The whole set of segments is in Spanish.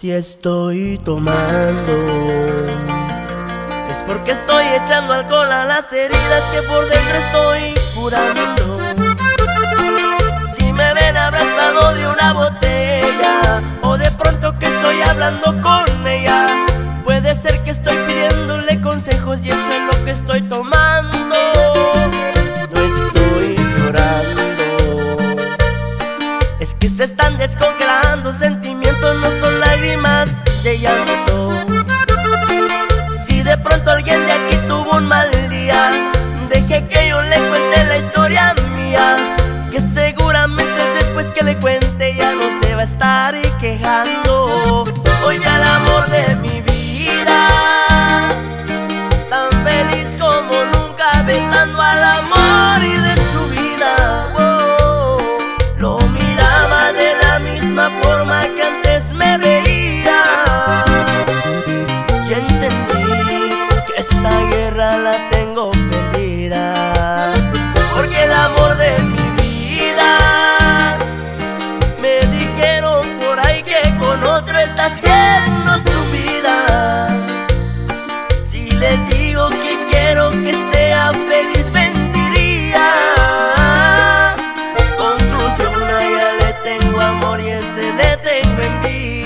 Si estoy tomando. Es porque estoy echando alcohol a las heridas que por dentro estoy curando. Si me ven abrazado de una botella O de pronto que estoy hablando con ella Puede ser que estoy pidiéndole consejos y eso es lo que estoy tomando están descongelando sentimientos, no son lágrimas de llanto. Si de pronto alguien de aquí tuvo un mal día Deje que yo le cuente la historia mía Que seguramente después que le cuente ya no se va a estar quejando tengo perdida Porque el amor de mi vida Me dijeron por ahí que con otro está haciendo su vida. Si les digo que quiero que sea feliz mentiría. Conclusión a ella le tengo amor y ese le tengo envidia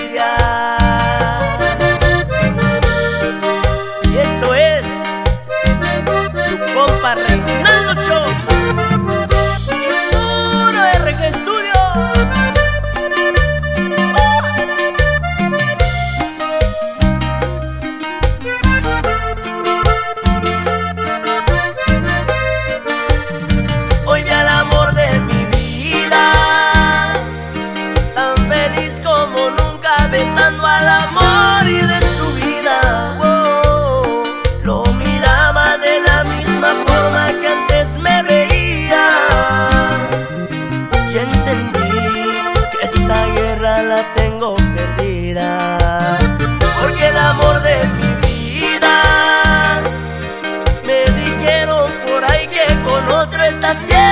amor y de su vida. Lo miraba de la misma forma que antes me veía. Y entendí que esta guerra la tengo perdida. Porque el amor de mi vida me dijeron por ahí que con otro está haciendo.